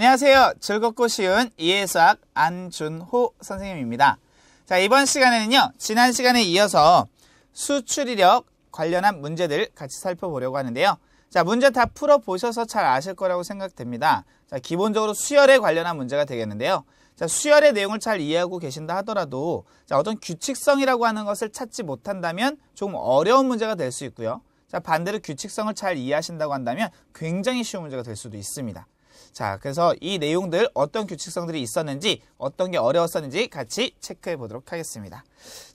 안녕하세요. 즐겁고 쉬운 이해수학 안준호 선생님입니다. 자, 이번 시간에는요, 지난 시간에 이어서 수출이력 관련한 문제들 같이 살펴보려고 하는데요. 자, 문제 다 풀어보셔서 잘 아실 거라고 생각됩니다. 자, 기본적으로 수열에 관련한 문제가 되겠는데요. 자, 수열의 내용을 잘 이해하고 계신다 하더라도, 자, 어떤 규칙성이라고 하는 것을 찾지 못한다면 조금 어려운 문제가 될 수 있고요. 자, 반대로 규칙성을 잘 이해하신다고 한다면 굉장히 쉬운 문제가 될 수도 있습니다. 자, 그래서 이 내용들 어떤 규칙성들이 있었는지 어떤 게 어려웠었는지 같이 체크해 보도록 하겠습니다.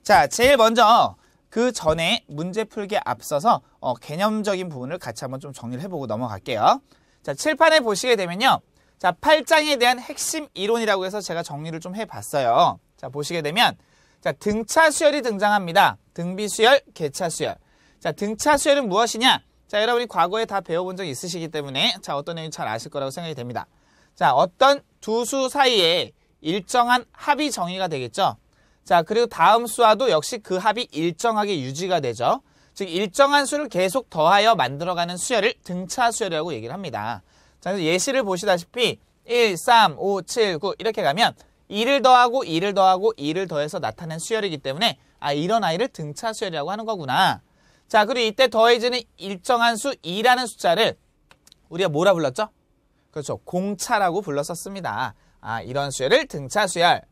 자, 제일 먼저 그 전에 문제 풀기에 앞서서 어, 개념적인 부분을 같이 한번 좀 정리를 해보고 넘어갈게요. 자, 칠판에 보시게 되면요. 자, 8장에 대한 핵심 이론이라고 해서 제가 정리를 좀 해봤어요. 자, 보시게 되면 자, 등차 수열이 등장합니다. 등비 수열, 개차 수열. 자, 등차 수열은 무엇이냐? 자, 여러분이 과거에 다 배워본 적 있으시기 때문에 자, 어떤 내용이 잘 아실 거라고 생각이 됩니다. 자, 어떤 두 수 사이에 일정한 합이 정의가 되겠죠. 자, 그리고 다음 수와도 역시 그 합이 일정하게 유지가 되죠. 즉, 일정한 수를 계속 더하여 만들어가는 수열을 등차 수열이라고 얘기를 합니다. 자, 그래서 예시를 보시다시피 1, 3, 5, 7, 9 이렇게 가면 2를 더하고 2를 더하고 2를 더해서 나타낸 수열이기 때문에 아, 이런 아이를 등차 수열이라고 하는 거구나. 자, 그리고 이때 더해지는 일정한 수 2라는 숫자를 우리가 뭐라 불렀죠? 그렇죠. 공차라고 불렀었습니다. 아, 이런 수열을 등차 수열.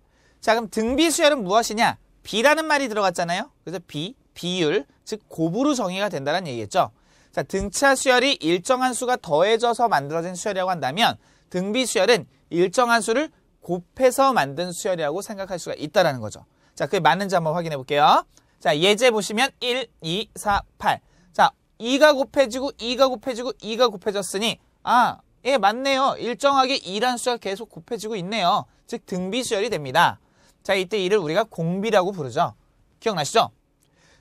자, 그럼 등비 수열은 무엇이냐? 비라는 말이 들어갔잖아요. 그래서 비, 비율, 즉 곱으로 정의가 된다는 얘기겠죠. 자, 등차 수열이 일정한 수가 더해져서 만들어진 수열이라고 한다면 등비 수열은 일정한 수를 곱해서 만든 수열이라고 생각할 수가 있다는 거죠. 자, 그게 맞는지 한번 확인해 볼게요. 자, 예제 보시면 1, 2, 4, 8. 자, 2가 곱해지고 2가 곱해지고 2가 곱해졌으니 아, 예, 맞네요. 일정하게 2란 수가 계속 곱해지고 있네요. 즉 등비 수열이 됩니다. 자, 이때 이를 우리가 공비라고 부르죠. 기억나시죠?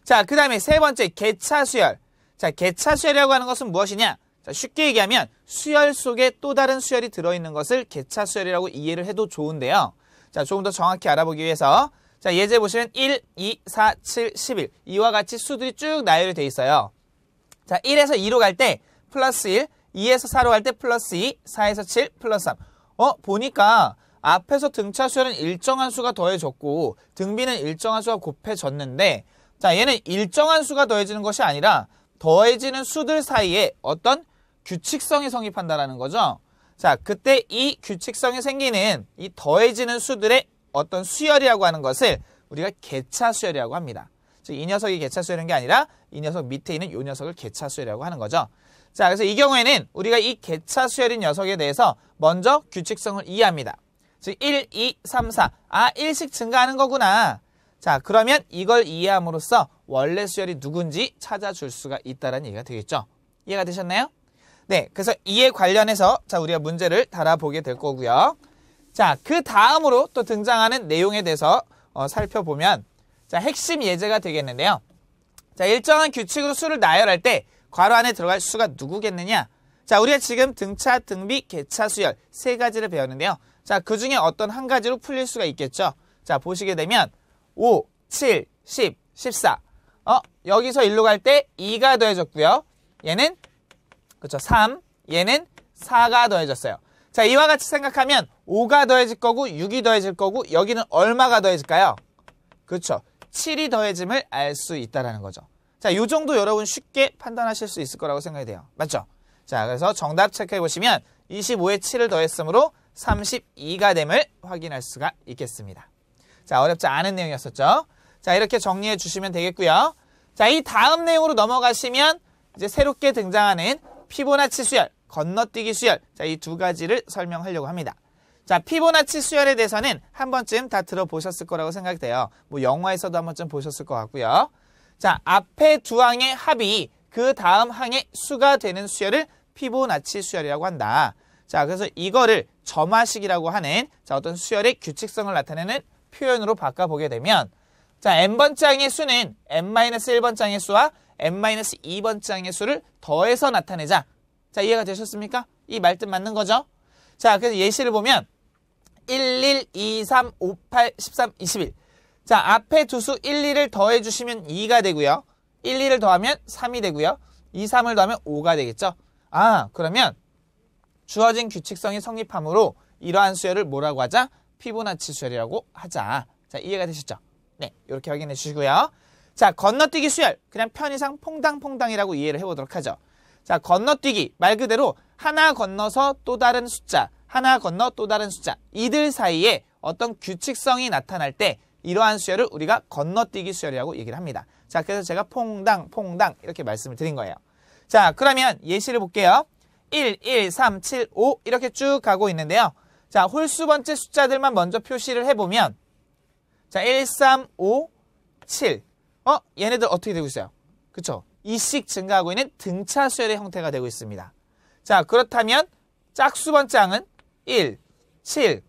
자, 그 다음에 세 번째 개차 수열. 자, 개차 수열이라고 하는 것은 무엇이냐? 자, 쉽게 얘기하면 수열 속에 또 다른 수열이 들어있는 것을 개차 수열이라고 이해를 해도 좋은데요. 자, 조금 더 정확히 알아보기 위해서 자, 예제 보시면 1, 2, 4, 7, 11 이와 같이 수들이 쭉 나열이 돼 있어요. 자, 1에서 2로 갈 때 플러스 1, 2에서 4로 갈 때 플러스 2, 4에서 7, 플러스 3. 어, 보니까 앞에서 등차 수열은 일정한 수가 더해졌고 등비는 일정한 수가 곱해졌는데 자, 얘는 일정한 수가 더해지는 것이 아니라 더해지는 수들 사이에 어떤 규칙성이 성립한다라는 거죠. 자, 그때 이 규칙성이 생기는 이 더해지는 수들의 어떤 수열이라고 하는 것을 우리가 개차 수열이라고 합니다. 즉, 이 녀석이 개차 수열인 게 아니라 이 녀석 밑에 있는 이 녀석을 개차 수열이라고 하는 거죠. 자, 그래서 이 경우에는 우리가 이 개차 수열인 녀석에 대해서 먼저 규칙성을 이해합니다. 즉, 1, 2, 3, 4. 아, 1씩 증가하는 거구나. 자, 그러면 이걸 이해함으로써 원래 수열이 누군지 찾아줄 수가 있다는 얘기가 되겠죠. 이해가 되셨나요? 네, 그래서 이에 관련해서 자 우리가 문제를 달아보게 될 거고요. 자, 그 다음으로 또 등장하는 내용에 대해서 어, 살펴보면 자 핵심 예제가 되겠는데요. 자, 일정한 규칙으로 수를 나열할 때 괄호 안에 들어갈 수가 누구겠느냐? 자, 우리가 지금 등차, 등비, 개차, 수열 세 가지를 배웠는데요. 자, 그 중에 어떤 한 가지로 풀릴 수가 있겠죠. 자, 보시게 되면 5, 7, 10, 14. 어, 여기서 일로 갈 때 2가 더해졌고요. 얘는 그렇죠. 3, 얘는 4가 더해졌어요. 자, 이와 같이 생각하면 5가 더해질 거고 6이 더해질 거고 여기는 얼마가 더해질까요? 그렇죠. 7이 더해짐을 알 수 있다는 거죠. 자, 이 정도 여러분 쉽게 판단하실 수 있을 거라고 생각이 돼요. 맞죠? 자, 그래서 정답 체크해 보시면 25에 7을 더했으므로 32가 됨을 확인할 수가 있겠습니다. 자, 어렵지 않은 내용이었었죠? 자, 이렇게 정리해 주시면 되겠고요. 자, 이 다음 내용으로 넘어가시면 이제 새롭게 등장하는 피보나치 수열, 건너뛰기 수열. 자, 이 두 가지를 설명하려고 합니다. 자, 피보나치 수열에 대해서는 한 번쯤 다 들어보셨을 거라고 생각돼요. 뭐 영화에서도 한 번쯤 보셨을 것 같고요. 자, 앞에 두 항의 합이 그 다음 항의 수가 되는 수열을 피보나치 수열이라고 한다. 자, 그래서 이거를 점화식이라고 하는 자, 어떤 수열의 규칙성을 나타내는 표현으로 바꿔보게 되면 자, n번장의 수는 n-1번장의 수와 n-2번장의 수를 더해서 나타내자. 자, 이해가 되셨습니까? 이 말뜻 맞는 거죠? 자, 그래서 예시를 보면 1, 1, 2, 3, 5, 8, 13, 21. 자, 앞에 두 수 1, 2를 더해 주시면 2가 되고요. 1, 2를 더하면 3이 되고요. 2, 3을 더하면 5가 되겠죠? 아, 그러면 주어진 규칙성이 성립하므로 이러한 수열을 뭐라고 하자? 피보나치 수열이라고 하자. 자, 이해가 되셨죠? 네, 이렇게 확인해 주시고요. 자, 건너뛰기 수열. 그냥 편의상 퐁당퐁당이라고 이해를 해보도록 하죠. 자, 건너뛰기. 말 그대로 하나 건너서 또 다른 숫자, 하나 건너 또 다른 숫자. 이들 사이에 어떤 규칙성이 나타날 때 이러한 수열을 우리가 건너뛰기 수열이라고 얘기를 합니다. 자, 그래서 제가 퐁당, 퐁당 이렇게 말씀을 드린 거예요. 자, 그러면 예시를 볼게요. 1, 1, 3, 7, 5 이렇게 쭉 가고 있는데요. 자, 홀수 번째 숫자들만 먼저 표시를 해보면 자, 1, 3, 5, 7. 어? 얘네들 어떻게 되고 있어요? 그쵸? 이씩 증가하고 있는 등차 수열의 형태가 되고 있습니다. 자, 그렇다면 짝수 번째 항은 1, 7,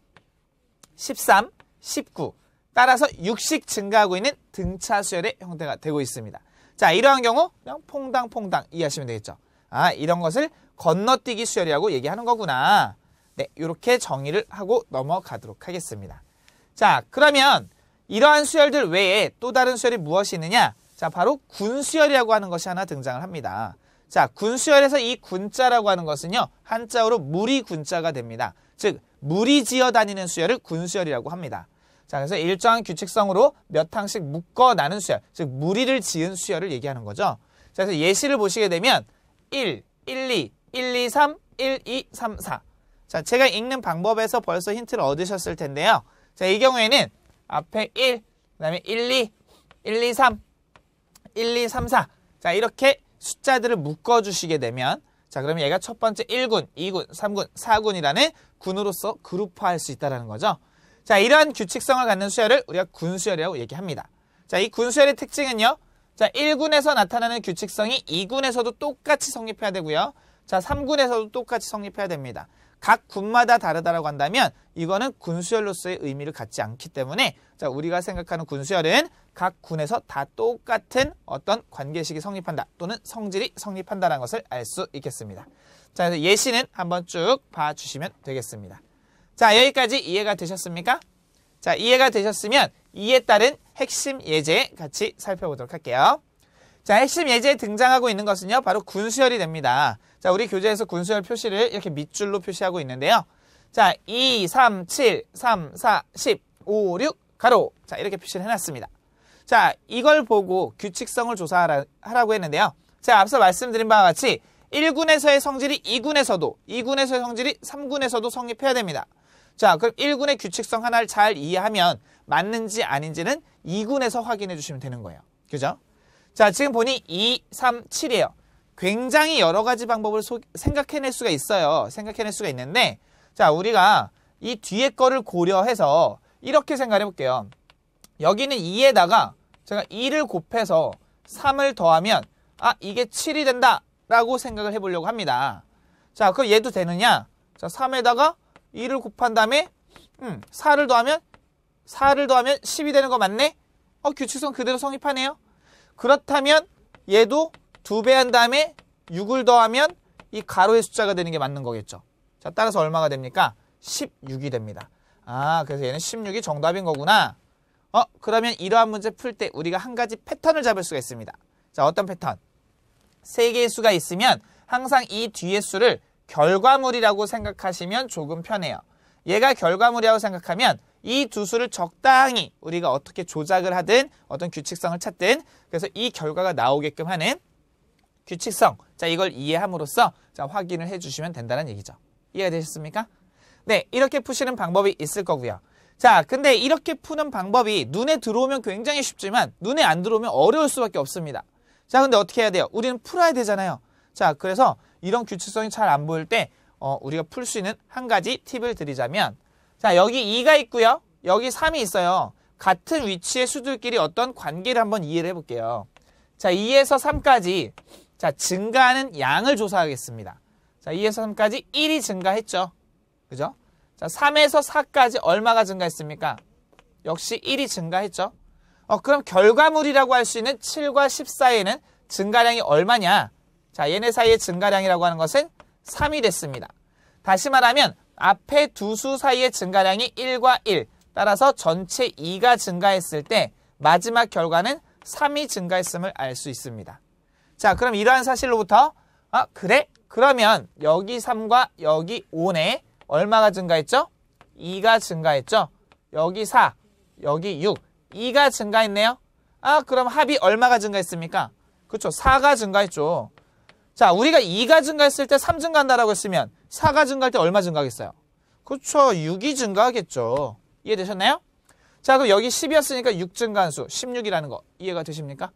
13, 19. 따라서 6씩 증가하고 있는 등차 수열의 형태가 되고 있습니다. 자, 이러한 경우 그냥 퐁당퐁당 이해하시면 되겠죠. 아, 이런 것을 건너뛰기 수열이라고 얘기하는 거구나. 네, 이렇게 정의를 하고 넘어가도록 하겠습니다. 자, 그러면 이러한 수열들 외에 또 다른 수열이 무엇이 있느냐? 자, 바로 군수열이라고 하는 것이 하나 등장을 합니다. 자, 군수열에서 이 군자라고 하는 것은요, 한자어로 물이 군자가 됩니다. 즉, 물이 지어 다니는 수열을 군수열이라고 합니다. 자, 그래서 일정한 규칙성으로 몇 항씩 묶어 나는 수열, 즉, 무리를 지은 수열을 얘기하는 거죠. 자, 그래서 예시를 보시게 되면 1, 1, 2, 1, 2, 3, 1, 2, 3, 4. 자, 제가 읽는 방법에서 벌써 힌트를 얻으셨을 텐데요. 자, 이 경우에는 앞에 1, 그 다음에 1, 2, 1, 2, 3, 1, 2, 3, 4. 자, 이렇게 숫자들을 묶어주시게 되면 자, 그러면 얘가 첫 번째 1군, 2군, 3군, 4군이라는 군으로서 그룹화할 수 있다는 거죠. 자, 이러한 규칙성을 갖는 수열을 우리가 군수열이라고 얘기합니다. 자, 이 군수열의 특징은요. 자, 1군에서 나타나는 규칙성이 2군에서도 똑같이 성립해야 되고요. 자, 3군에서도 똑같이 성립해야 됩니다. 각 군마다 다르다라고 한다면 이거는 군수열로서의 의미를 갖지 않기 때문에 자, 우리가 생각하는 군수열은 각 군에서 다 똑같은 어떤 관계식이 성립한다 또는 성질이 성립한다는 것을 알 수 있겠습니다. 자, 예시는 한번 쭉 봐주시면 되겠습니다. 자, 여기까지 이해가 되셨습니까? 자, 이해가 되셨으면 이에 따른 핵심 예제 같이 살펴보도록 할게요. 자, 핵심 예제에 등장하고 있는 것은요, 바로 군수열이 됩니다. 자, 우리 교재에서 군수열 표시를 이렇게 밑줄로 표시하고 있는데요. 자, 2, 3, 7, 3, 4, 10, 5, 6, 가로. 자, 이렇게 표시를 해놨습니다. 자, 이걸 보고 규칙성을 조사하라고 했는데요. 자, 앞서 말씀드린 바와 같이 1군에서의 성질이 2군에서도, 2군에서의 성질이 3군에서도 성립해야 됩니다. 자, 그럼 1군의 규칙성 하나를 잘 이해하면 맞는지 아닌지는 2군에서 확인해 주시면 되는 거예요. 그죠? 자, 지금 보니 2, 3, 7이에요. 굉장히 여러 가지 방법을 소, 생각해낼 수가 있어요. 생각해낼 수가 있는데, 자, 우리가 이 뒤에 거를 고려해서 이렇게 생각해 볼게요. 여기는 2에다가 제가 2를 곱해서 3을 더하면 아 이게 7이 된다 라고 생각을 해보려고 합니다. 자 그럼 얘도 되느냐? 자 3에다가 2를 곱한 다음에 음, 4를 더하면 4를 더하면 10이 되는 거 맞네? 어 규칙성 그대로 성립하네요. 그렇다면 얘도 2배 한 다음에 6을 더하면 이 가로의 숫자가 되는 게 맞는 거겠죠. 자 따라서 얼마가 됩니까? 16이 됩니다. 아 그래서 얘는 16이 정답인 거구나. 어, 그러면 이러한 문제 풀 때 우리가 한 가지 패턴을 잡을 수가 있습니다. 자, 어떤 패턴? 세 개의 수가 있으면 항상 이 뒤의 수를 결과물이라고 생각하시면 조금 편해요. 얘가 결과물이라고 생각하면 이 두 수를 적당히 우리가 어떻게 조작을 하든 어떤 규칙성을 찾든 그래서 이 결과가 나오게끔 하는 규칙성. 자, 이걸 이해함으로써 자, 확인을 해 주시면 된다는 얘기죠. 이해가 되셨습니까? 네, 이렇게 푸시는 방법이 있을 거고요. 자, 근데 이렇게 푸는 방법이 눈에 들어오면 굉장히 쉽지만 눈에 안 들어오면 어려울 수밖에 없습니다. 자, 근데 어떻게 해야 돼요? 우리는 풀어야 되잖아요. 자, 그래서 이런 규칙성이 잘 안 보일 때 어, 우리가 풀 수 있는 한 가지 팁을 드리자면 자, 여기 2가 있고요. 여기 3이 있어요. 같은 위치의 수들끼리 어떤 관계를 한번 이해를 해볼게요. 자, 2에서 3까지 자, 증가하는 양을 조사하겠습니다. 자, 2에서 3까지 1이 증가했죠. 그죠? 자, 3에서 4까지 얼마가 증가했습니까? 역시 1이 증가했죠. 어, 그럼 결과물이라고 할 수 있는 7과 1 4에는 증가량이 얼마냐? 자, 얘네 사이의 증가량이라고 하는 것은 3이 됐습니다. 다시 말하면 앞에 두 수 사이의 증가량이 1과 1, 따라서 전체 2가 증가했을 때 마지막 결과는 3이 증가했음을 알 수 있습니다. 자, 그럼 이러한 사실로부터 아, 그래? 그러면 여기 3과 여기 5네 얼마가 증가했죠? 2가 증가했죠? 여기 4, 여기 6, 2가 증가했네요. 아, 그럼 합이 얼마가 증가했습니까? 그렇죠. 4가 증가했죠. 자, 우리가 2가 증가했을 때 3 증가한다라고 했으면 4가 증가할 때 얼마 증가하겠어요? 그렇죠. 6이 증가하겠죠. 이해되셨나요? 자, 그럼 여기 10이었으니까 6 증가한 수 16이라는 거 이해가 되십니까?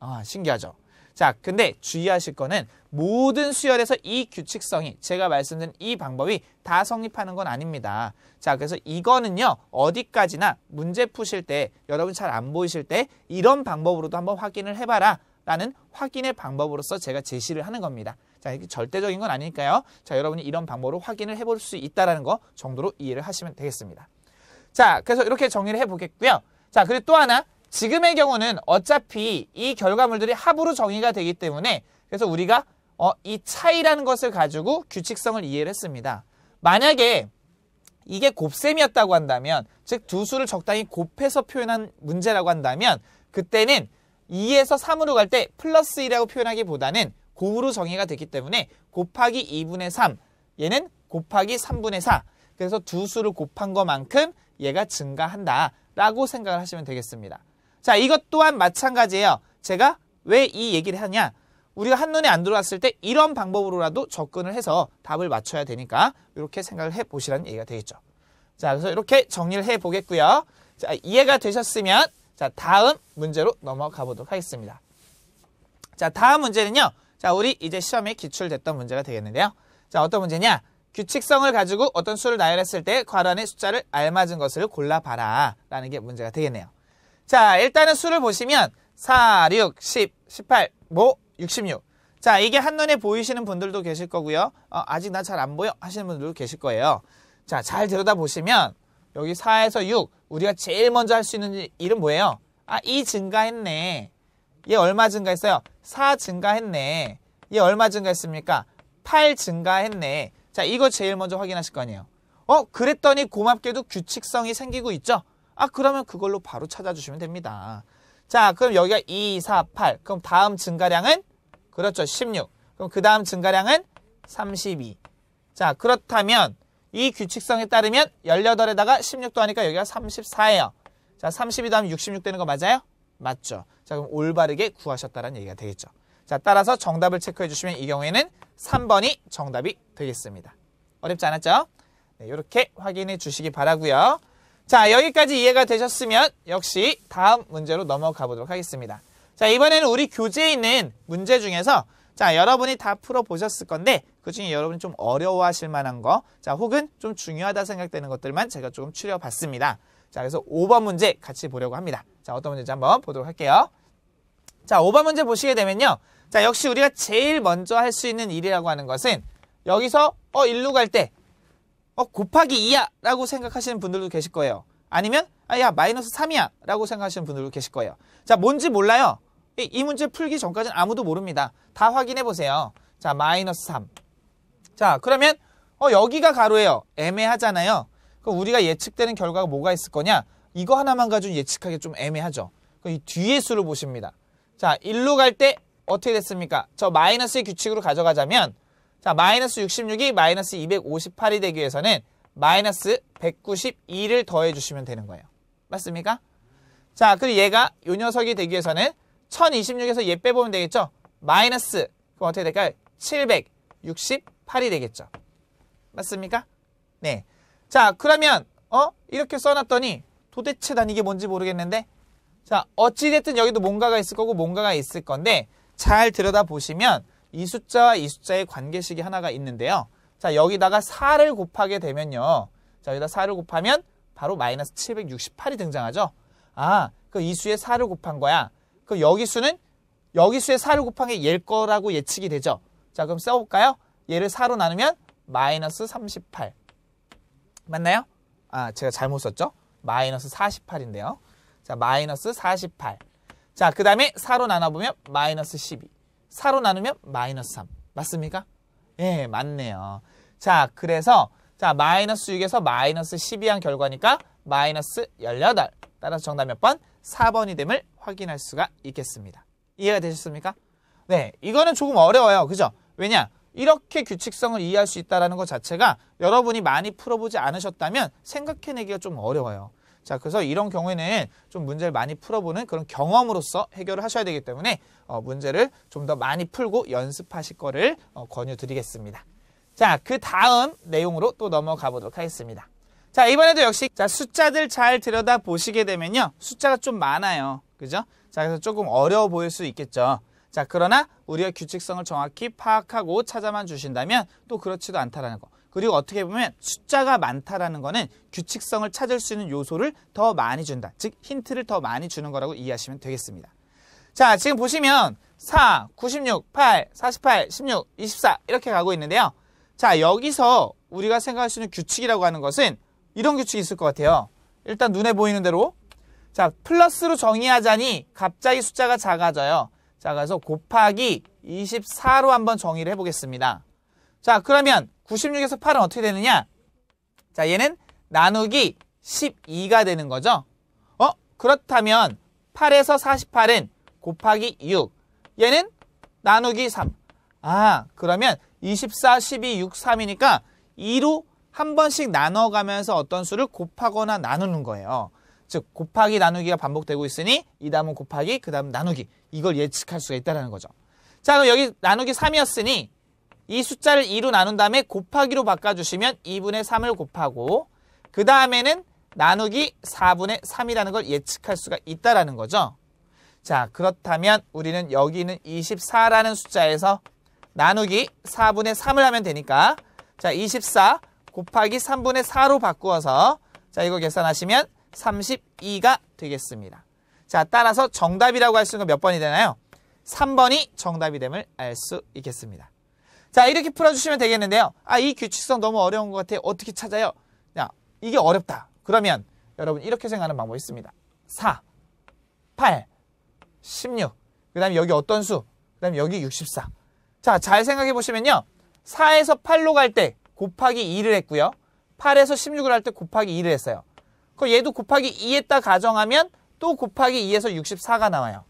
아, 신기하죠. 자, 근데 주의하실 거는 모든 수열에서 이 규칙성이 제가 말씀드린 이 방법이 다 성립하는 건 아닙니다. 자, 그래서 이거는요, 어디까지나 문제 푸실 때, 여러분 잘 안 보이실 때 이런 방법으로도 한번 확인을 해봐라. 라는 확인의 방법으로서 제가 제시를 하는 겁니다. 자, 이게 절대적인 건 아니니까요. 자, 여러분이 이런 방법으로 확인을 해볼 수 있다는 거 정도로 이해를 하시면 되겠습니다. 자, 그래서 이렇게 정리를 해보겠고요. 자, 그리고 또 하나, 지금의 경우는 어차피 이 결과물들이 합으로 정의가 되기 때문에 그래서 우리가 어, 이 차이라는 것을 가지고 규칙성을 이해를 했습니다. 만약에 이게 곱셈이었다고 한다면 즉 두 수를 적당히 곱해서 표현한 문제라고 한다면 그때는 2에서 3으로 갈 때 플러스 1이라고 표현하기보다는 곱으로 정의가 됐기 때문에 곱하기 2분의 3 얘는 곱하기 3분의 4 그래서 두 수를 곱한 것만큼 얘가 증가한다 라고 생각을 하시면 되겠습니다. 자 이것 또한 마찬가지예요. 제가 왜 이 얘기를 하냐 우리가 한눈에 안 들어왔을 때 이런 방법으로라도 접근을 해서 답을 맞춰야 되니까 이렇게 생각을 해보시라는 얘기가 되겠죠. 자 그래서 이렇게 정리를 해보겠고요. 자 이해가 되셨으면 자, 다음 문제로 넘어가 보도록 하겠습니다. 자, 다음 문제는요. 자, 우리 이제 시험에 기출됐던 문제가 되겠는데요. 자, 어떤 문제냐? 규칙성을 가지고 어떤 수를 나열했을 때 안의 숫자를 알맞은 것을 골라봐라. 라는 게 문제가 되겠네요. 자, 일단은 수를 보시면 4, 6, 10, 18, 뭐 66. 자, 이게 한눈에 보이시는 분들도 계실 거고요. 어, 아직 나 잘 안 보여 하시는 분들도 계실 거예요. 자, 잘 들여다보시면 여기 4에서 6 우리가 제일 먼저 할 수 있는 일은 뭐예요? 아, 2 증가했네. 얘 얼마 증가했어요? 4 증가했네. 얘 얼마 증가했습니까? 8 증가했네. 자, 이거 제일 먼저 확인하실 거 아니에요. 어, 그랬더니 고맙게도 규칙성이 생기고 있죠? 아, 그러면 그걸로 바로 찾아주시면 됩니다. 자, 그럼 여기가 2, 4, 8. 그럼 다음 증가량은? 그렇죠. 16. 그럼 그 다음 증가량은? 32. 자, 그렇다면 이 규칙성에 따르면 18에다가 16도 하니까 여기가 34예요. 자, 32 다음 66 되는 거 맞아요? 맞죠. 자, 그럼 올바르게 구하셨다는 얘기가 되겠죠. 자, 따라서 정답을 체크해 주시면 이 경우에는 3번이 정답이 되겠습니다. 어렵지 않았죠? 네, 이렇게 확인해 주시기 바라고요. 자, 여기까지 이해가 되셨으면 역시 다음 문제로 넘어가 보도록 하겠습니다. 자, 이번에는 우리 교재에 있는 문제 중에서 자, 여러분이 다 풀어보셨을 건데 그 중에 여러분이 좀 어려워하실 만한 거, 자, 혹은 좀 중요하다 생각되는 것들만 제가 조금 추려봤습니다. 자, 그래서 5번 문제 같이 보려고 합니다. 자, 어떤 문제인지 한번 보도록 할게요. 자, 5번 문제 보시게 되면요. 자, 역시 우리가 제일 먼저 할 수 있는 일이라고 하는 것은 여기서 어, 일로 갈 때, 어, 곱하기 2야 라고 생각하시는 분들도 계실 거예요. 아니면, 아, 야, 마이너스 3이야 라고 생각하시는 분들도 계실 거예요. 자, 뭔지 몰라요. 이, 이 문제 풀기 전까지는 아무도 모릅니다. 다 확인해 보세요. 자, 마이너스 3. 자, 그러면 어, 여기가 가로예요. 애매하잖아요. 그럼 우리가 예측되는 결과가 뭐가 있을 거냐? 이거 하나만 가지고 예측하기 좀 애매하죠. 이 뒤에 수를 보십니다. 자, 1로 갈 때 어떻게 됐습니까? 저 마이너스의 규칙으로 가져가자면 자, 마이너스 66이 마이너스 258이 되기 위해서는 마이너스 192를 더해 주시면 되는 거예요. 맞습니까? 자, 그리고 얘가 요 녀석이 되기 위해서는 1026에서 얘 빼보면 되겠죠? 마이너스 그럼 어떻게 될까요? 768이 되겠죠. 맞습니까? 네. 자, 그러면 어? 이렇게 써놨더니 도대체 난 이게 뭔지 모르겠는데 자, 어찌됐든 여기도 뭔가가 있을 거고 뭔가가 있을 건데 잘 들여다보시면 이 숫자와 이 숫자의 관계식이 하나가 있는데요. 자, 여기다가 4를 곱하게 되면요. 자, 여기다 4를 곱하면 바로 마이너스 768이 등장하죠. 아, 그 이 수에 4를 곱한 거야. 그 여기 수는 여기 수에 4를 곱한 게 얘일 거라고 예측이 되죠. 자, 그럼 써볼까요? 얘를 4로 나누면 마이너스 38. 맞나요? 아, 제가 잘못 썼죠? 마이너스 48인데요. 자, 마이너스 48. 자, 그 다음에 4로 나눠보면 마이너스 12. 4로 나누면 마이너스 3. 맞습니까? 예, 맞네요. 자, 그래서 자, 마이너스 6에서 마이너스 12한 결과니까 마이너스 18. 따라서 정답 몇 번? 4번이 됨을 확인할 수가 있겠습니다. 이해가 되셨습니까? 네, 이거는 조금 어려워요. 그죠? 왜냐? 이렇게 규칙성을 이해할 수 있다는 것 자체가 여러분이 많이 풀어보지 않으셨다면 생각해내기가 좀 어려워요. 자, 그래서 이런 경우에는 좀 문제를 많이 풀어보는 그런 경험으로서 해결을 하셔야 되기 때문에 어, 문제를 좀 더 많이 풀고 연습하실 거를 어, 권유드리겠습니다. 자, 그 다음 내용으로 또 넘어가 보도록 하겠습니다. 자, 이번에도 역시 자, 숫자들 잘 들여다 보시게 되면요. 숫자가 좀 많아요. 그죠? 자, 그래서 조금 어려워 보일 수 있겠죠. 자, 그러나 우리가 규칙성을 정확히 파악하고 찾아만 주신다면 또 그렇지도 않다라는 거. 그리고 어떻게 보면 숫자가 많다라는 거는 규칙성을 찾을 수 있는 요소를 더 많이 준다. 즉 힌트를 더 많이 주는 거라고 이해하시면 되겠습니다. 자, 지금 보시면 4, 96, 8, 48, 16, 24 이렇게 가고 있는데요. 자, 여기서 우리가 생각할 수 있는 규칙이라고 하는 것은 이런 규칙이 있을 것 같아요. 일단 눈에 보이는 대로 자, 플러스로 정의하자니 갑자기 숫자가 작아져요. 자, 그래서 곱하기 24로 한번 정의를 해보겠습니다. 자, 그러면 96에서 8은 어떻게 되느냐? 자, 얘는 나누기 12가 되는 거죠. 어? 그렇다면 8에서 48은 곱하기 6. 얘는 나누기 3. 아, 그러면 24, 12, 6, 3이니까 2로 한 번씩 나눠가면서 어떤 수를 곱하거나 나누는 거예요. 즉 곱하기 나누기가 반복되고 있으니 이 다음은 곱하기 그 다음 나누기 이걸 예측할 수가 있다는 거죠. 자 그럼 여기 나누기 3이었으니 이 숫자를 2로 나눈 다음에 곱하기로 바꿔주시면 2분의 3을 곱하고 그 다음에는 나누기 4분의 3이라는 걸 예측할 수가 있다는 거죠. 자 그렇다면 우리는 여기 있는 24라는 숫자에서 나누기 4분의 3을 하면 되니까 자 24 곱하기 3분의 4로 바꾸어서 자 이거 계산하시면 32가 되겠습니다. 자 따라서 정답이라고 할 수 있는 건 몇 번이 되나요? 3번이 정답이 됨을 알 수 있겠습니다. 자 이렇게 풀어주시면 되겠는데요. 아 이 규칙성 너무 어려운 것 같아요. 어떻게 찾아요? 야 이게 어렵다. 그러면 여러분 이렇게 생각하는 방법이 있습니다. 4, 8, 16. 그 다음에 여기 어떤 수? 그 다음에 여기 64. 자, 잘 생각해 보시면요. 4에서 8로 갈 때 곱하기 2를 했고요. 8에서 16을 할 때 곱하기 2를 했어요. 그 얘도 곱하기 2했다 가정하면 또 곱하기 2에서 64가 나와요.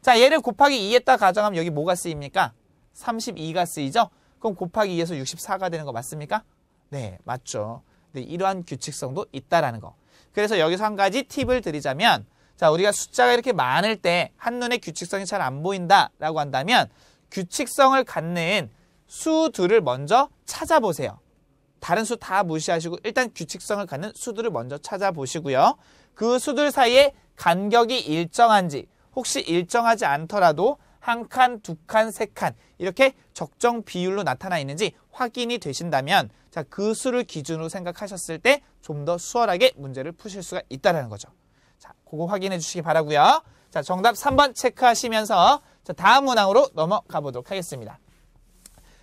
자, 얘를 곱하기 2했다 가정하면 여기 뭐가 쓰입니까? 32가 쓰이죠? 그럼 곱하기 2에서 64가 되는 거 맞습니까? 네, 맞죠. 네, 이러한 규칙성도 있다라는 거. 그래서 여기서 한 가지 팁을 드리자면 자, 우리가 숫자가 이렇게 많을 때 한눈에 규칙성이 잘 안 보인다라고 한다면 규칙성을 갖는 수들을 먼저 찾아보세요. 다른 수 다 무시하시고 일단 규칙성을 갖는 수들을 먼저 찾아보시고요. 그 수들 사이에 간격이 일정한지 혹시 일정하지 않더라도 한 칸, 두 칸, 세 칸 이렇게 적정 비율로 나타나 있는지 확인이 되신다면 자, 그 수를 기준으로 생각하셨을 때 좀 더 수월하게 문제를 푸실 수가 있다는 거죠. 자, 그거 확인해 주시기 바라고요. 자, 정답 3번 체크하시면서 자, 다음 문항으로 넘어가 보도록 하겠습니다.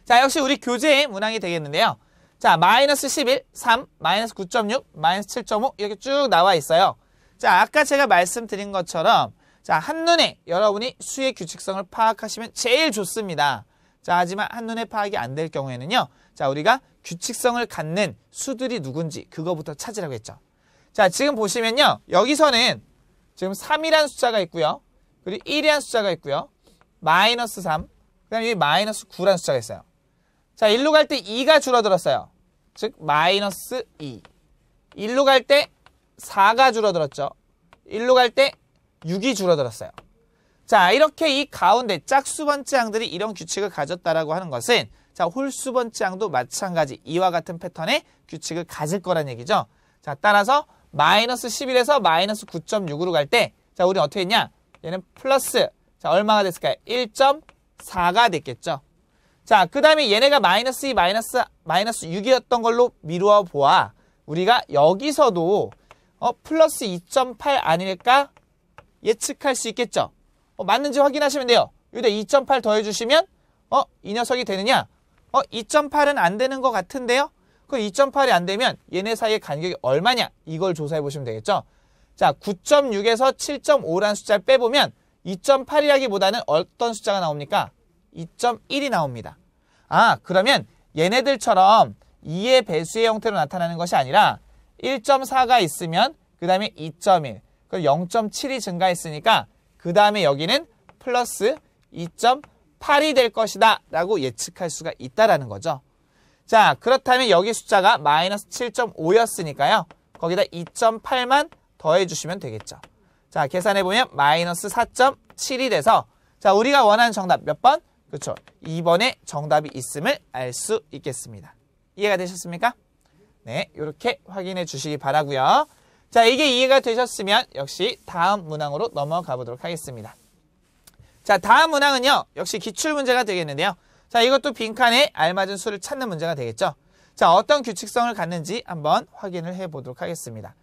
자, 역시 우리 교재의 문항이 되겠는데요. 자, 마이너스 11, 3, 마이너스 9.6, 마이너스 7.5 이렇게 쭉 나와 있어요. 자, 아까 제가 말씀드린 것처럼 자, 한눈에 여러분이 수의 규칙성을 파악하시면 제일 좋습니다. 자, 하지만 한눈에 파악이 안 될 경우에는요. 자, 우리가 규칙성을 갖는 수들이 누군지 그거부터 찾으라고 했죠. 자, 지금 보시면요. 여기서는 지금 3이라는 숫자가 있고요. 그리고 1이라는 숫자가 있고요. 마이너스 3, 그 다음에 마이너스 9라는 숫자가 있어요. 자, 1로 갈 때 2가 줄어들었어요. 즉, 마이너스 2. 1로 갈 때 4가 줄어들었죠. 1로 갈 때 6이 줄어들었어요. 자, 이렇게 이 가운데 짝수번째 항들이 이런 규칙을 가졌다라고 하는 것은 자, 홀수번째 항도 마찬가지 이와 같은 패턴의 규칙을 가질 거란 얘기죠. 자, 따라서 마이너스 11에서 마이너스 9.6으로 갈 때, 자, 우리 어떻게 했냐? 얘는 플러스, 자, 얼마가 됐을까요? 1.4가 됐겠죠. 자, 그 다음에 얘네가 마이너스 2, 마이너스, 마이너스 6이었던 걸로 미루어 보아. 우리가 여기서도, 어, 플러스 2.8 아닐까? 예측할 수 있겠죠. 어, 맞는지 확인하시면 돼요. 여기다 2.8 더해주시면, 어, 이 녀석이 되느냐? 어, 2.8은 안 되는 것 같은데요? 그 2.8이 안 되면 얘네 사이의 간격이 얼마냐? 이걸 조사해 보시면 되겠죠. 자, 9.6에서 7.5라는 숫자를 빼보면 2.8이라기보다는 어떤 숫자가 나옵니까? 2.1이 나옵니다. 아, 그러면 얘네들처럼 2의 배수의 형태로 나타나는 것이 아니라 1.4가 있으면 그 다음에 2.1, 그리고 0.7이 증가했으니까 그 다음에 여기는 플러스 8이 될 것이다 라고 예측할 수가 있다라는 거죠. 자 그렇다면 여기 숫자가 마이너스 7.5였으니까요. 거기다 2.8만 더해주시면 되겠죠. 자 계산해보면 마이너스 4.7이 돼서 자 우리가 원하는 정답 몇 번? 그렇죠. 2번에 정답이 있음을 알 수 있겠습니다. 이해가 되셨습니까? 네, 이렇게 확인해 주시기 바라고요. 자, 이게 이해가 되셨으면 역시 다음 문항으로 넘어가 보도록 하겠습니다. 자, 다음 문항은요. 역시 기출 문제가 되겠는데요. 자, 이것도 빈칸에 알맞은 수를 찾는 문제가 되겠죠. 자, 어떤 규칙성을 갖는지 한번 확인을 해 보도록 하겠습니다.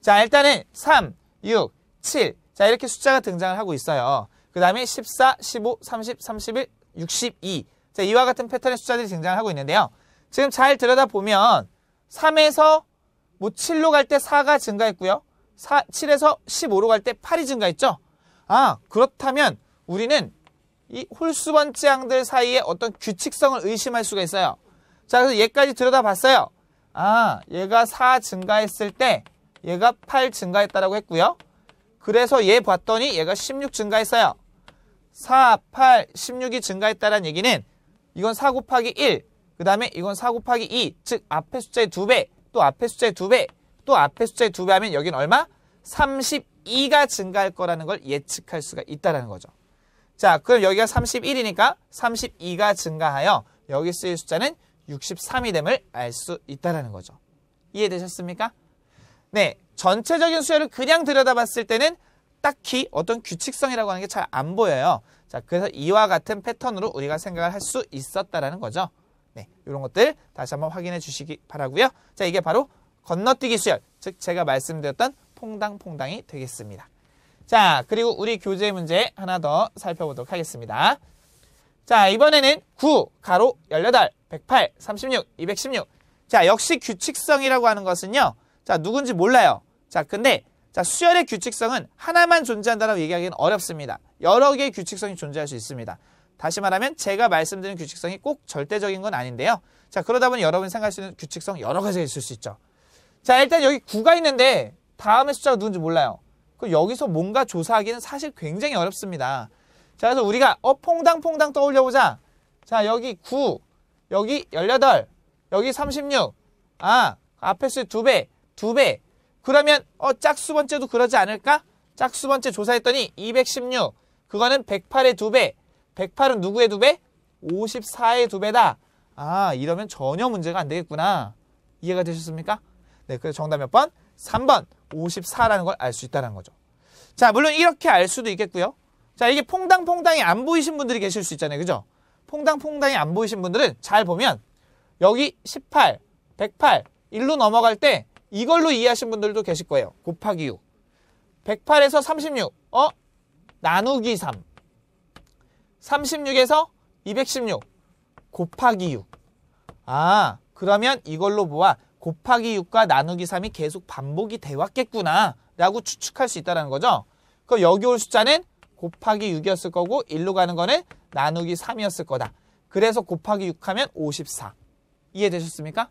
자, 일단은 3, 6, 7. 자, 이렇게 숫자가 등장을 하고 있어요. 그 다음에 14, 15, 30, 31, 62. 자, 이와 같은 패턴의 숫자들이 등장을 하고 있는데요. 지금 잘 들여다보면 3에서 뭐 7로 갈 때 4가 증가했고요. 4, 7에서 15로 갈 때 8이 증가했죠. 아, 그렇다면 우리는 이 홀수 번째 항들 사이에 어떤 규칙성을 의심할 수가 있어요. 자, 그래서 얘까지 들여다봤어요. 아, 얘가 4 증가했을 때 얘가 8 증가했다라고 했고요. 그래서 얘 봤더니 얘가 16 증가했어요. 4, 8, 16이 증가했다는 얘기는 이건 4 곱하기 1, 그 다음에 이건 4 곱하기 2, 즉 앞에 숫자의 2배, 또 앞에 숫자의 2배, 또 앞에 숫자의 2배 하면 여기는 얼마? 32가 증가할 거라는 걸 예측할 수가 있다는 거죠. 자, 그럼 여기가 31이니까 32가 증가하여 여기 쓰일 숫자는 63이 됨을 알 수 있다는 거죠. 이해되셨습니까? 네, 전체적인 수열을 그냥 들여다봤을 때는 딱히 어떤 규칙성이라고 하는 게 잘 안 보여요. 자, 그래서 이와 같은 패턴으로 우리가 생각을 할 수 있었다라는 거죠. 네, 이런 것들 다시 한번 확인해 주시기 바라고요. 자, 이게 바로 건너뛰기 수열, 즉 제가 말씀드렸던 퐁당퐁당이 되겠습니다. 자, 그리고 우리 교재 문제 하나 더 살펴보도록 하겠습니다. 자, 이번에는 9, 가로 18, 108, 36, 216. 자, 역시 규칙성이라고 하는 것은요. 자, 누군지 몰라요. 자, 근데 자, 수열의 규칙성은 하나만 존재한다고 얘기하기는 어렵습니다. 여러 개의 규칙성이 존재할 수 있습니다. 다시 말하면 제가 말씀드린 규칙성이 꼭 절대적인 건 아닌데요. 자, 그러다 보니 여러분이 생각할 수 있는 규칙성 여러 가지가 있을 수 있죠. 자, 일단 여기 9가 있는데 다음의 숫자가 누군지 몰라요. 그 여기서 뭔가 조사하기는 사실 굉장히 어렵습니다. 자, 그래서 우리가 어 퐁당퐁당 떠올려 보자. 자, 여기 9, 여기 18, 여기 36. 아, 앞에 수 2배, 2배. 그러면 어 짝수 번째도 그러지 않을까? 짝수 번째 조사했더니 216. 그거는 108의 2배. 108은 누구의 2배? 54의 2배다. 아, 이러면 전혀 문제가 안 되겠구나. 이해가 되셨습니까? 네, 그래서 정답 몇 번? 3번 54라는 걸 알 수 있다는 거죠. 자, 물론 이렇게 알 수도 있겠고요. 자, 이게 퐁당퐁당이 안 보이신 분들이 계실 수 있잖아요. 그죠? 퐁당퐁당이 안 보이신 분들은 잘 보면 여기 18, 108, 1로 넘어갈 때 이걸로 이해하신 분들도 계실 거예요. 곱하기 6. 108에서 36. 어? 나누기 3. 36에서 216. 곱하기 6. 아, 그러면 이걸로 보아 곱하기 6과 나누기 3이 계속 반복이 돼 왔겠구나 라고 추측할 수 있다는 거죠. 그럼 여기 올 숫자는 곱하기 6이었을 거고 1로 가는 거는 나누기 3이었을 거다. 그래서 곱하기 6 하면 54. 이해되셨습니까?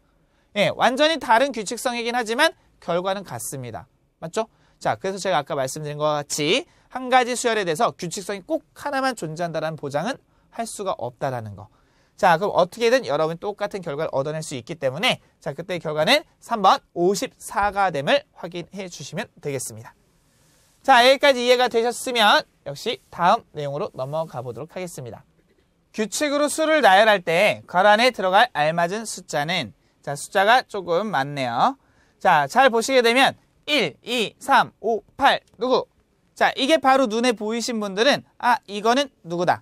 예, 완전히 다른 규칙성이긴 하지만 결과는 같습니다. 맞죠? 자, 그래서 제가 아까 말씀드린 것 같이 한 가지 수열에 대해서 규칙성이 꼭 하나만 존재한다는 보장은 할 수가 없다라는 거. 자, 그럼 어떻게든 여러분 똑같은 결과를 얻어낼 수 있기 때문에 자, 그때의 결과는 3번 54가 됨을 확인해 주시면 되겠습니다. 자, 여기까지 이해가 되셨으면 역시 다음 내용으로 넘어가 보도록 하겠습니다. 규칙으로 수를 나열할 때 괄안에 들어갈 알맞은 숫자는 자, 숫자가 조금 많네요. 자, 잘 보시게 되면 1, 2, 3, 5, 8 누구? 자, 이게 바로 눈에 보이신 분들은 아, 이거는 누구다.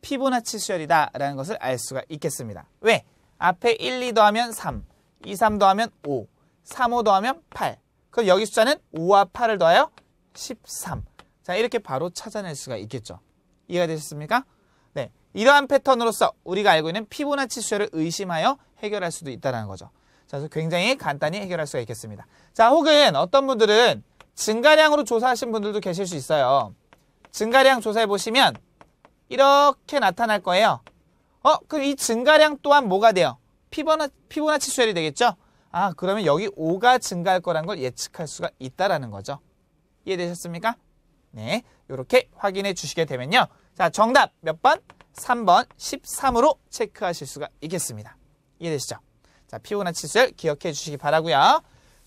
피보나치 수열이다 라는 것을 알 수가 있겠습니다. 왜? 앞에 1, 2 더하면 3, 2, 3 더하면 5, 3, 5 더하면 8. 그럼 여기 숫자는 5와 8을 더하여 13. 자, 이렇게 바로 찾아낼 수가 있겠죠. 이해가 되셨습니까? 네. 이러한 패턴으로서 우리가 알고 있는 피보나치 수열을 의심하여 해결할 수도 있다는 거죠. 자, 그래서 굉장히 간단히 해결할 수가 있겠습니다. 자, 혹은 어떤 분들은 증가량으로 조사하신 분들도 계실 수 있어요. 증가량 조사해 보시면 이렇게 나타날 거예요. 어, 그럼 이 증가량 또한 뭐가 돼요? 피보나, 피보나치 수열이 되겠죠? 아, 그러면 여기 5가 증가할 거란 걸 예측할 수가 있다라는 거죠. 이해되셨습니까? 네, 이렇게 확인해 주시게 되면요. 자, 정답 몇 번? 3번 13으로 체크하실 수가 있겠습니다. 이해되시죠? 자, 피보나치 수열 기억해 주시기 바라고요.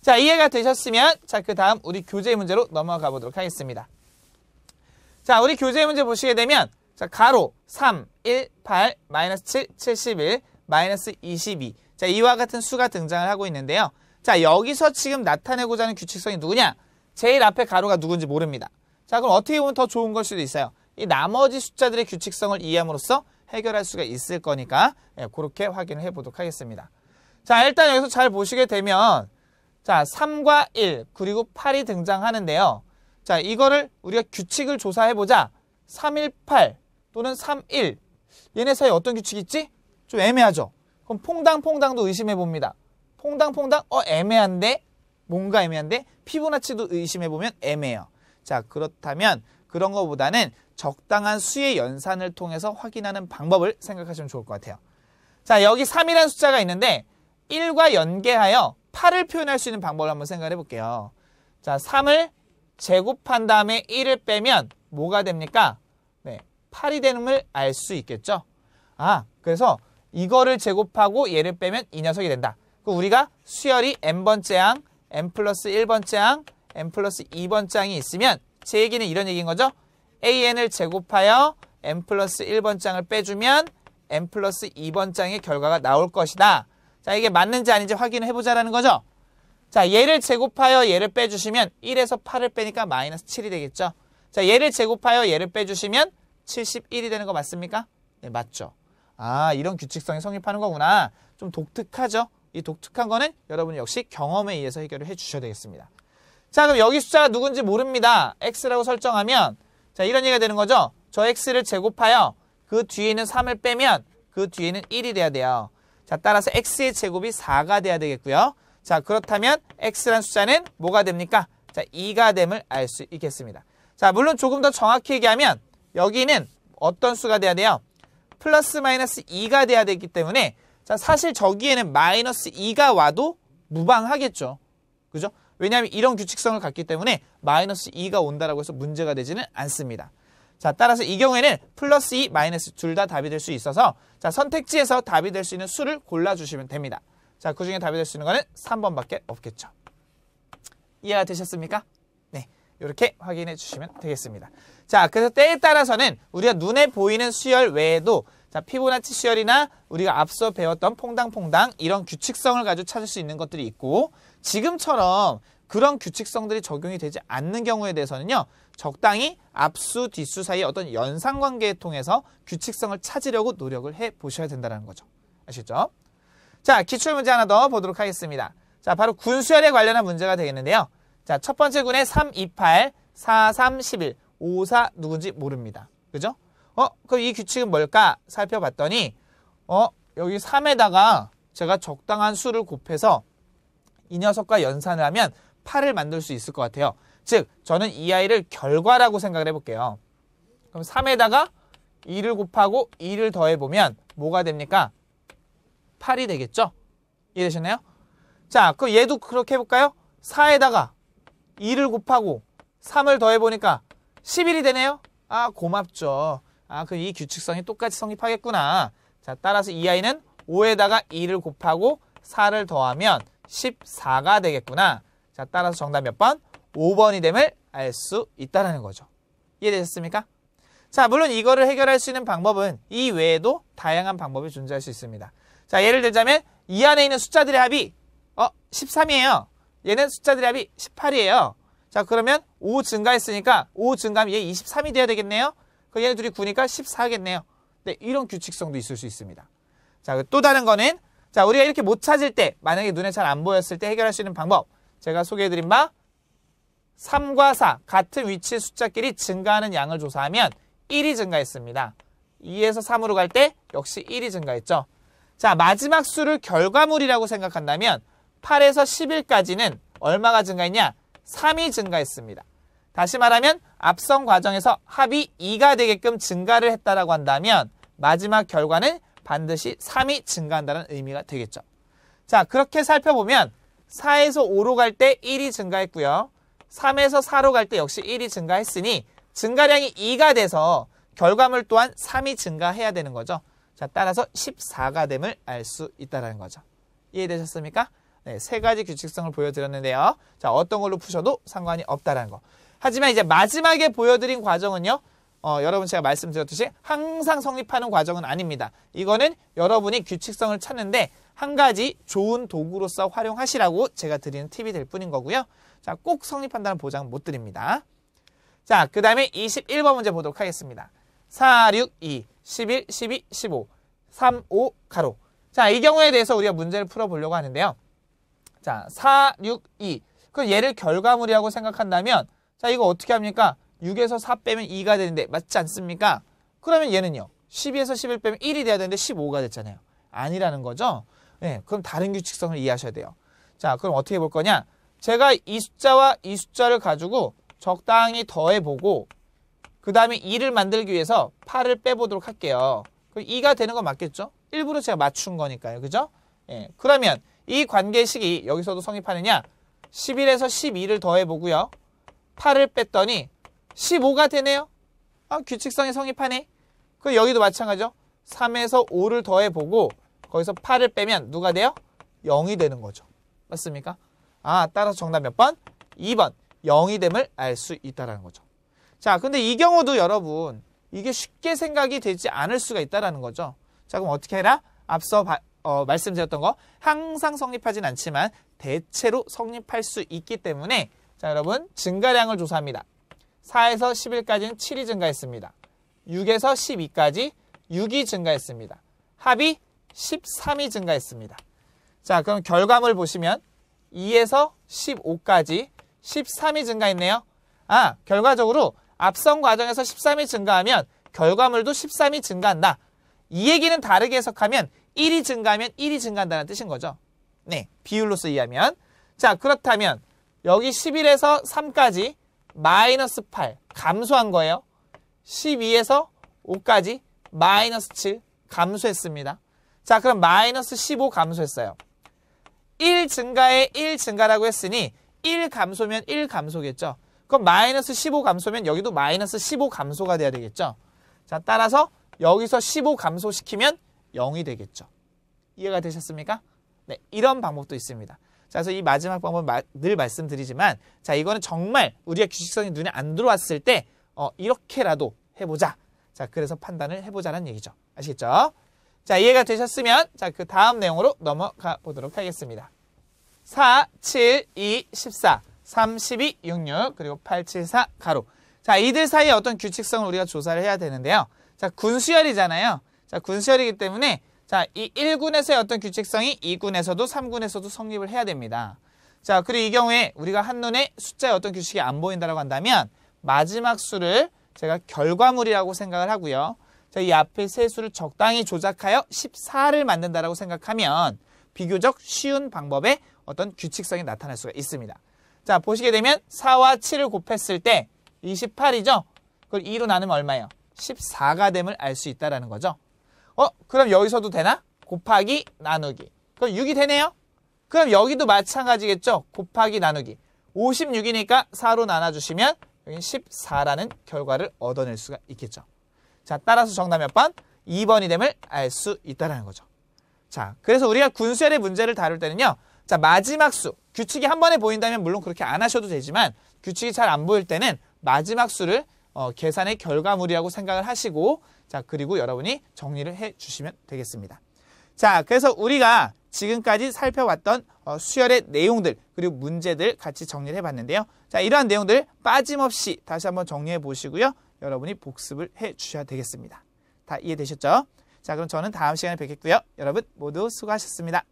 자, 이해가 되셨으면 자, 그 다음 우리 교재 문제로 넘어가 보도록 하겠습니다. 자, 우리 교재 문제 보시게 되면 자, 가로 3, 1, 8, 마이너스 7, 71, 마이너스 22. 자, 이와 같은 수가 등장을 하고 있는데요. 자, 여기서 지금 나타내고자 하는 규칙성이 누구냐? 제일 앞에 가로가 누군지 모릅니다. 자, 그럼 어떻게 보면 더 좋은 걸 수도 있어요. 이 나머지 숫자들의 규칙성을 이해함으로써 해결할 수가 있을 거니까 예, 그렇게 확인을 해보도록 하겠습니다. 자, 일단 여기서 잘 보시게 되면 자, 3과 1 그리고 8이 등장하는데요. 자, 이거를 우리가 규칙을 조사해보자. 318 또는 31 얘네 사이에 어떤 규칙이 있지? 좀 애매하죠? 그럼 퐁당퐁당도 의심해봅니다. 퐁당퐁당 어 애매한데? 뭔가 애매한데? 피부나치도 의심해보면 애매해요. 자, 그렇다면 그런 것보다는 적당한 수의 연산을 통해서 확인하는 방법을 생각하시면 좋을 것 같아요. 자, 여기 3이라는 숫자가 있는데 1과 연계하여 8을 표현할 수 있는 방법을 한번 생각해 볼게요. 자, 3을 제곱한 다음에 1을 빼면 뭐가 됩니까? 네, 8이 되는 걸 알 수 있겠죠? 아, 그래서 이거를 제곱하고 얘를 빼면 이 녀석이 된다. 그 우리가 수열이 n번째 항, n 플러스 1번째 항, n 플러스 2번째 항이 있으면 제 얘기는 이런 얘기인 거죠. an을 제곱하여 n 플러스 1번째 항을 빼주면 n 플러스 2번째 항의 결과가 나올 것이다. 자, 이게 맞는지 아닌지 확인을 해보자라는 거죠. 자, 얘를 제곱하여 얘를 빼주시면 1에서 8을 빼니까 마이너스 7이 되겠죠. 자, 얘를 제곱하여 얘를 빼주시면 71이 되는 거 맞습니까? 네, 맞죠. 아, 이런 규칙성이 성립하는 거구나. 좀 독특하죠? 이 독특한 거는 여러분이 역시 경험에 의해서 해결을 해 주셔야 되겠습니다. 자, 그럼 여기 숫자가 누군지 모릅니다. x라고 설정하면 자, 이런 얘기가 되는 거죠. 저 x를 제곱하여 그 뒤에는 3을 빼면 그 뒤에는 1이 돼야 돼요. 자, 따라서 x의 제곱이 4가 돼야 되겠고요. 자, 그렇다면 x란 숫자는 뭐가 됩니까? 자, 2가 됨을 알 수 있겠습니다. 자, 물론 조금 더 정확히 얘기하면 여기는 어떤 수가 돼야 돼요? 플러스 마이너스 2가 돼야 되기 때문에 자, 사실 저기에는 마이너스 2가 와도 무방하겠죠. 그죠? 왜냐하면 이런 규칙성을 갖기 때문에 마이너스 2가 온다라고 해서 문제가 되지는 않습니다. 자, 따라서 이 경우에는 플러스 2, 마이너스 둘 다 답이 될 수 있어서 자, 선택지에서 답이 될 수 있는 수를 골라주시면 됩니다. 자, 그 중에 답이 될 수 있는 거는 3번밖에 없겠죠. 이해가 되셨습니까? 네, 이렇게 확인해 주시면 되겠습니다. 자, 그래서 때에 따라서는 우리가 눈에 보이는 수열 외에도 자, 피보나치 수열이나 우리가 앞서 배웠던 퐁당퐁당 이런 규칙성을 가지고 찾을 수 있는 것들이 있고 지금처럼 그런 규칙성들이 적용이 되지 않는 경우에 대해서는요. 적당히 앞수, 뒷수 사이의 어떤 연상관계에 통해서 규칙성을 찾으려고 노력을 해 보셔야 된다는 거죠. 아시죠? 자, 기출문제 하나 더 보도록 하겠습니다. 자, 바로 군수열에 관련한 문제가 되겠는데요. 자, 첫 번째 군에 3, 2, 8, 4, 3, 11, 5, 4 누군지 모릅니다. 그죠? 어, 그럼 이 규칙은 뭘까 살펴봤더니 어, 여기 3에다가 제가 적당한 수를 곱해서 이 녀석과 연산을 하면 8을 만들 수 있을 것 같아요. 즉, 저는 이 아이를 결과라고 생각을 해볼게요. 그럼 3에다가 2를 곱하고 2를 더해보면 뭐가 됩니까? 8이 되겠죠? 이해되셨나요? 자, 그럼 얘도 그렇게 해볼까요? 4에다가 2를 곱하고 3을 더해보니까 11이 되네요? 아, 고맙죠. 아, 그 이 규칙성이 똑같이 성립하겠구나. 자, 따라서 이 아이는 5에다가 2를 곱하고 4를 더하면 14가 되겠구나. 자, 따라서 정답 몇 번? 5번이 됨을 알 수 있다는 거죠. 이해되셨습니까? 자, 물론 이거를 해결할 수 있는 방법은 이 외에도 다양한 방법이 존재할 수 있습니다. 자, 예를 들자면 이 안에 있는 숫자들의 합이 어, 13이에요. 얘는 숫자들의 합이 18이에요. 자, 그러면 5 증가했으니까 5 증가하면 얘 23이 돼야 되겠네요. 그 얘네 둘이 9니까 14겠네요. 네, 이런 규칙성도 있을 수 있습니다. 자, 또 다른 거는 자, 우리가 이렇게 못 찾을 때 만약에 눈에 잘 안 보였을 때 해결할 수 있는 방법 제가 소개해드린 바 3과 4 같은 위치의 숫자끼리 증가하는 양을 조사하면 1이 증가했습니다. 2에서 3으로 갈 때 역시 1이 증가했죠. 자 마지막 수를 결과물이라고 생각한다면 8에서 11까지는 얼마가 증가했냐? 3이 증가했습니다. 다시 말하면 앞선 과정에서 합이 2가 되게끔 증가를 했다라고 한다면 마지막 결과는 반드시 3이 증가한다는 의미가 되겠죠. 자 그렇게 살펴보면 4에서 5로 갈 때 1이 증가했고요. 3에서 4로 갈 때 역시 1이 증가했으니 증가량이 2가 돼서 결과물 또한 3이 증가해야 되는 거죠. 자, 따라서 14가 됨을 알 수 있다는 거죠. 이해되셨습니까? 네, 세 가지 규칙성을 보여드렸는데요. 자, 어떤 걸로 푸셔도 상관이 없다는 거. 하지만 이제 마지막에 보여드린 과정은요. 어, 여러분 제가 말씀드렸듯이 항상 성립하는 과정은 아닙니다. 이거는 여러분이 규칙성을 찾는데 한 가지 좋은 도구로서 활용하시라고 제가 드리는 팁이 될 뿐인 거고요. 자, 꼭 성립한다는 보장 못 드립니다. 자, 그 다음에 21번 문제 보도록 하겠습니다. 4, 6, 2, 11, 12, 15, 3, 5, 가로. 자, 이 경우에 대해서 우리가 문제를 풀어보려고 하는데요. 자, 4, 6, 2. 그럼 얘를 결과물이라고 생각한다면, 자, 이거 어떻게 합니까? 6에서 4 빼면 2가 되는데, 맞지 않습니까? 그러면 얘는요, 12에서 11 빼면 1이 돼야 되는데 15가 됐잖아요. 아니라는 거죠. 네, 그럼 다른 규칙성을 이해하셔야 돼요. 자, 그럼 어떻게 볼 거냐? 제가 이 숫자와 이 숫자를 가지고 적당히 더해보고, 그 다음에 2를 만들기 위해서 8을 빼보도록 할게요. 그럼 2가 되는 건 맞겠죠? 일부러 제가 맞춘 거니까요. 그죠? 예. 그러면 이 관계식이 여기서도 성립하느냐? 11에서 12를 더해보고요. 8을 뺐더니 15가 되네요. 아, 규칙성이 성립하네. 그 여기도 마찬가지죠. 3에서 5를 더해보고 거기서 8을 빼면 누가 돼요? 0이 되는 거죠. 맞습니까? 아, 따라서 정답 몇 번? 2번. 0이 됨을 알 수 있다는 거죠. 자, 근데 이 경우도 여러분 이게 쉽게 생각이 되지 않을 수가 있다는 거죠. 자, 그럼 어떻게 해라? 앞서 바, 어, 말씀드렸던 거 항상 성립하진 않지만 대체로 성립할 수 있기 때문에 자, 여러분 증가량을 조사합니다. 4에서 11까지는 7이 증가했습니다. 6에서 12까지 6이 증가했습니다. 합이 13이 증가했습니다. 자, 그럼 결과물 보시면 2에서 15까지 13이 증가했네요. 아, 결과적으로 앞선 과정에서 13이 증가하면 결과물도 13이 증가한다. 이 얘기는 다르게 해석하면 1이 증가하면 1이 증가한다는 뜻인 거죠. 네, 비율로서 이해하면. 자, 그렇다면 여기 11에서 3까지 마이너스 8 감소한 거예요. 12에서 5까지 마이너스 7 감소했습니다. 자, 그럼 마이너스 15 감소했어요. 1 증가에 1 증가라고 했으니 1 감소면 1 감소겠죠. 그럼 마이너스 15 감소면 여기도 마이너스 15 감소가 돼야 되겠죠. 자, 따라서 여기서 15 감소시키면 0이 되겠죠. 이해가 되셨습니까? 네, 이런 방법도 있습니다. 자, 그래서 이 마지막 방법 늘 말씀드리지만, 자, 이거는 정말 우리가 규칙성이 눈에 안 들어왔을 때, 어, 이렇게라도 해보자. 자, 그래서 판단을 해보자는 얘기죠. 아시겠죠? 자, 이해가 되셨으면, 자, 그 다음 내용으로 넘어가 보도록 하겠습니다. 4, 7, 2, 14, 32, 66, 그리고 8, 7, 4, 가로. 자, 이들 사이에 어떤 규칙성을 우리가 조사를 해야 되는데요. 자, 군수열이잖아요. 자, 군수열이기 때문에 자, 이 1군에서의 어떤 규칙성이 2군에서도 3군에서도 성립을 해야 됩니다. 자, 그리고 이 경우에 우리가 한눈에 숫자의 어떤 규칙이 안 보인다고 한다면 마지막 수를 제가 결과물이라고 생각을 하고요. 자, 이 앞에 세 수를 적당히 조작하여 14를 만든다라고 생각하면 비교적 쉬운 방법의 어떤 규칙성이 나타날 수가 있습니다. 자, 보시게 되면 4와 7을 곱했을 때 28이죠? 그걸 2로 나누면 얼마예요? 14가 됨을 알 수 있다는 거죠. 어? 그럼 여기서도 되나? 곱하기 나누기. 그럼 6이 되네요? 그럼 여기도 마찬가지겠죠? 곱하기 나누기. 56이니까 4로 나눠주시면 여기 14라는 결과를 얻어낼 수가 있겠죠. 자, 따라서 정답 몇 번? 2번이 됨을 알 수 있다는 거죠. 자, 그래서 우리가 군수열의 문제를 다룰 때는요. 자, 마지막 수. 규칙이 한 번에 보인다면 물론 그렇게 안 하셔도 되지만 규칙이 잘 안 보일 때는 마지막 수를 어, 계산의 결과물이라고 생각을 하시고 자, 그리고 여러분이 정리를 해 주시면 되겠습니다. 자, 그래서 우리가 지금까지 살펴봤던 어, 수열의 내용들 그리고 문제들 같이 정리를 해봤는데요. 자, 이러한 내용들 빠짐없이 다시 한번 정리해 보시고요. 여러분이 복습을 해 주셔야 되겠습니다. 다 이해되셨죠? 자, 그럼 저는 다음 시간에 뵙겠고요. 여러분 모두 수고하셨습니다.